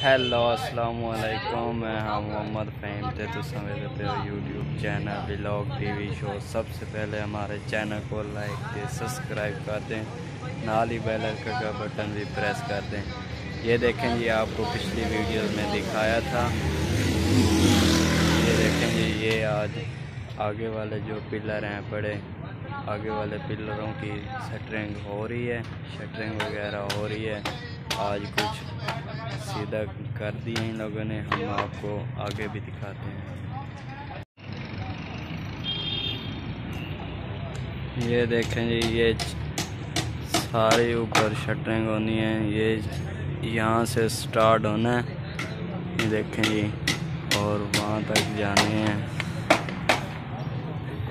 Hello अस्सलाम वालेकुम मैं हम मोहम्मद फ़ैम थे तो समय देते हो YouTube channel blog TV show सबसे पहले हमारे चैनल को लाइक दें सब्सक्राइब कर दें, नाल ही बेल आइकन का बटन भी प्रेस कर दें। ये देखें जी आपको पिछली वीडियो में दिखाया था। ये देखें जी ये आज आगे वाले जो पिलर हैं, बड़े, आगे वाले पिलरों की शटरिंग हो रही है शटरिंग वगैरह हो रही है। आज कुछ सीधा कर दिए इन लोगों ने, हम आपको आगे भी दिखाते हैं। ये देखें जी, ये सारे ऊपर शटरिंग होनी है, ये यहाँ से स्टार्ट होना है। ये देखें जी, और वहाँ तक जाने हैं।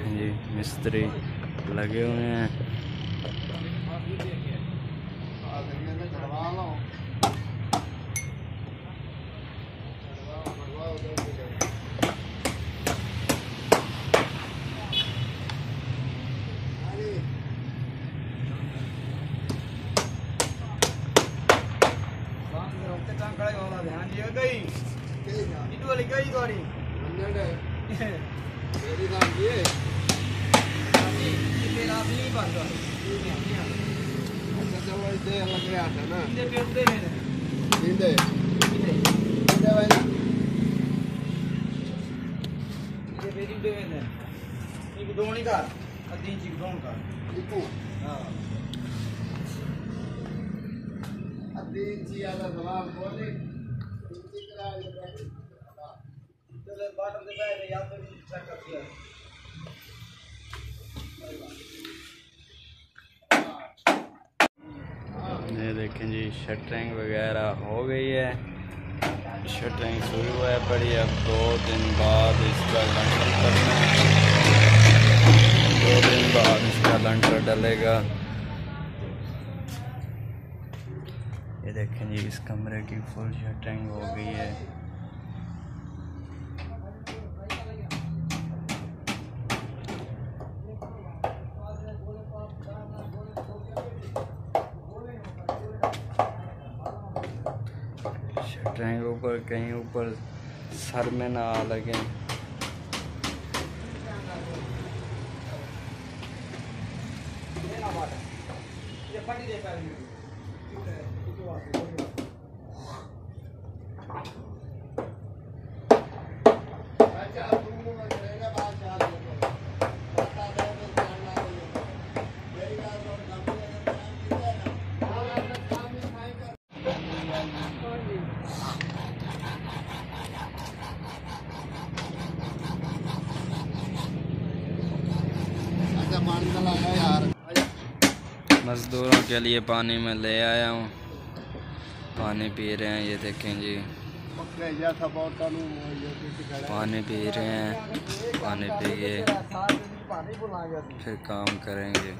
जी, मिस्त्री लगे हुए हैं। वाली गई थोड़ी तेरा भी नहीं बंद चलो इधर लग रहा था ना इंदे पे उठे मैंने इधर इधर भाई ना पे उठे मैंने एक दोनी का तीन चीज़ दोन का इको हाँ। अभी जी आधा सवाल बोले या देखें जी शटरिंग वगैरह हो गई है। शटरिंग शुरू है पड़ी अब दो दिन बाद इसका लंटर करना है। दो दिन बाद इसका लंटर डलेगा। ये देखें जी, इस कमरे की फुल शटरिंग हो गई है। शटरिंग ऊपर, कहीं ऊपर सर में ना आ लगे। ये मज़दूरों के लिए पानी में ले आया हूँ। पानी पी रहे हैं, ये देखें जी। पानी पी रहे हैं, पानी पी गया फिर काम करेंगे।